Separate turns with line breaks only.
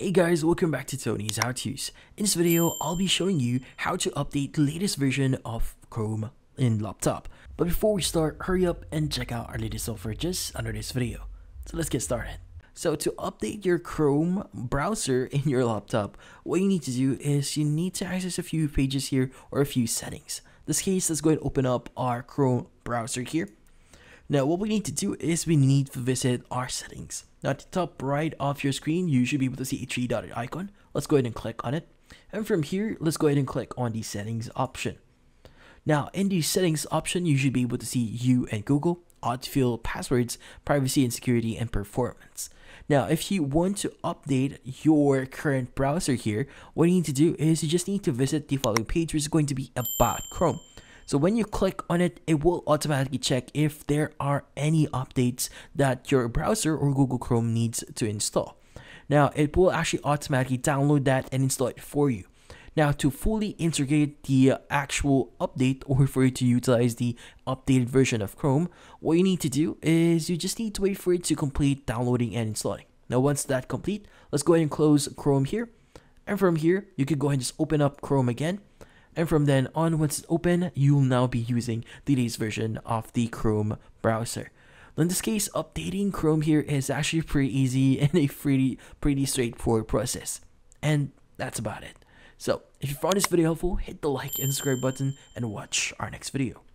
Hey guys, welcome back to Tony's HowTos. In this video, I'll be showing you how to update the latest version of Chrome in laptop. But before we start, hurry up and check out our latest software just under this video. So let's get started. So to update your Chrome browser in your laptop, what you need to do is you need to access a few pages here or a few settings. This case, let's go and open up our Chrome browser here. Now what we need to do is we need to visit our settings. Now at the top right of your screen, you should be able to see a three dotted icon. Let's go ahead and click on it. And from here, let's go ahead and click on the settings option. Now in the settings option, you should be able to see you and Google, autofill passwords, privacy and security, and performance. Now, if you want to update your current browser here, what you need to do is you just need to visit the following page, which is going to be about Chrome. So when you click on it, it will automatically check if there are any updates that your browser or Google Chrome needs to install. Now, it will actually automatically download that and install it for you. Now, to fully integrate the actual update or for you to utilize the updated version of Chrome, what you need to do is you just need to wait for it to complete downloading and installing. Now, once that complete, let's go ahead and close Chrome here. And from here, you can go ahead and just open up Chrome again and from then on, once it's open, you'll now be using the latest version of the Chrome browser. In this case, updating Chrome here is actually pretty easy and a pretty, pretty straightforward process. And that's about it. So, if you found this video helpful, hit the like and subscribe button and watch our next video.